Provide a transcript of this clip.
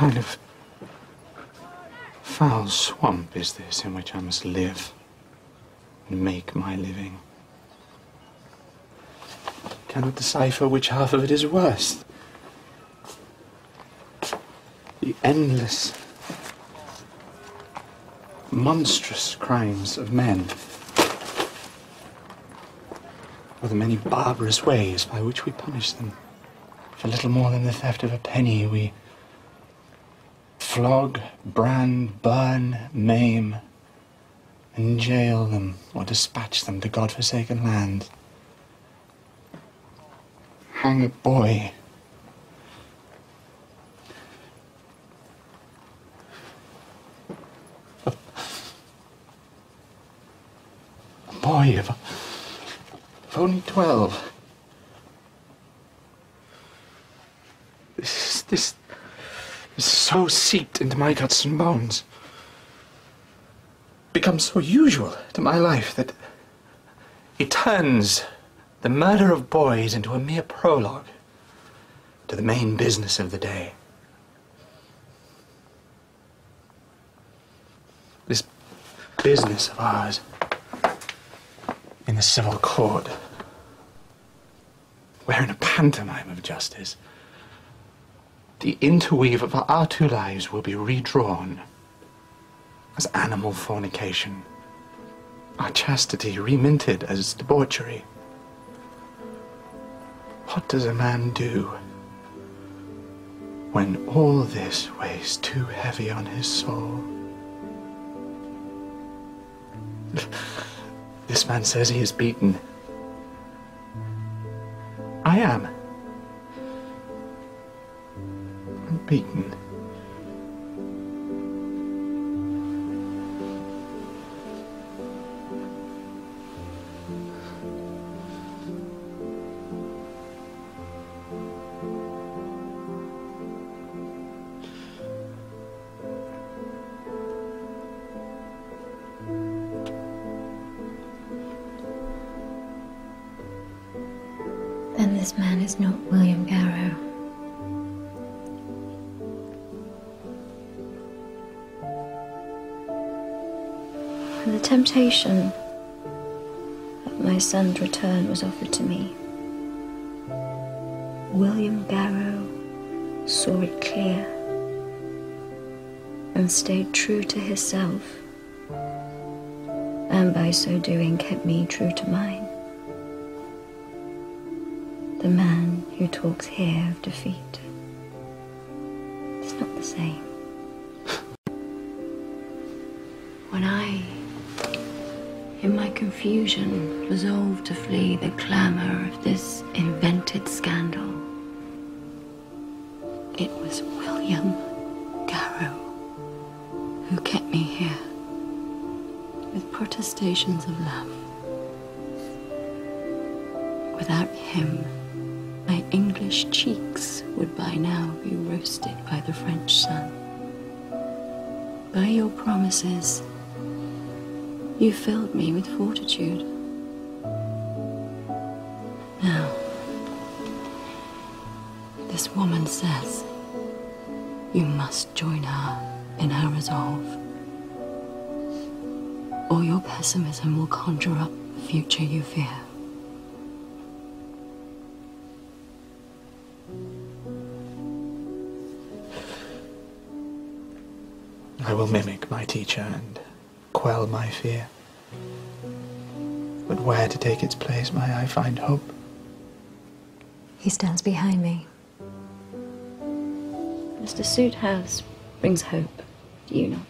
kind of foul swamp is this in which I must live and make my living? Cannot decipher which half of it is worse. The endless, monstrous crimes of men, or the many barbarous ways by which we punish them. For little more than the theft of a penny, we flog, brand, burn, maim, and jail them or dispatch them to God-forsaken lands. Hang a boy. A, a boy of, of only twelve. This, this is so seeped into my guts and bones, becomes so usual to my life that it turns the murder of boys into a mere prologue to the main business of the day. This business of ours in the civil court, where in a pantomime of justice, the interweave of our two lives will be redrawn as animal fornication, our chastity reminted as debauchery. What does a man do when all this weighs too heavy on his soul? This man says he is beaten. I am. Beaten. Then this man is not William Garrow. When the temptation of my son's return was offered to me, William Garrow saw it clear and stayed true to himself, and by so doing kept me true to mine. The man who talks here of defeat is not the same. When I, in my confusion, resolved to flee the clamor of this invented scandal, it was William Garrow who kept me here with protestations of love. Without him, my English cheeks would by now be roasted by the French sun. By your promises, you filled me with fortitude. Now, this woman says you must join her in her resolve, or your pessimism will conjure up the future you fear. I will mimic my teacher and quell my fear. But where to take its place may I find hope? He stands behind me. Mr. Southouse brings hope, do you not?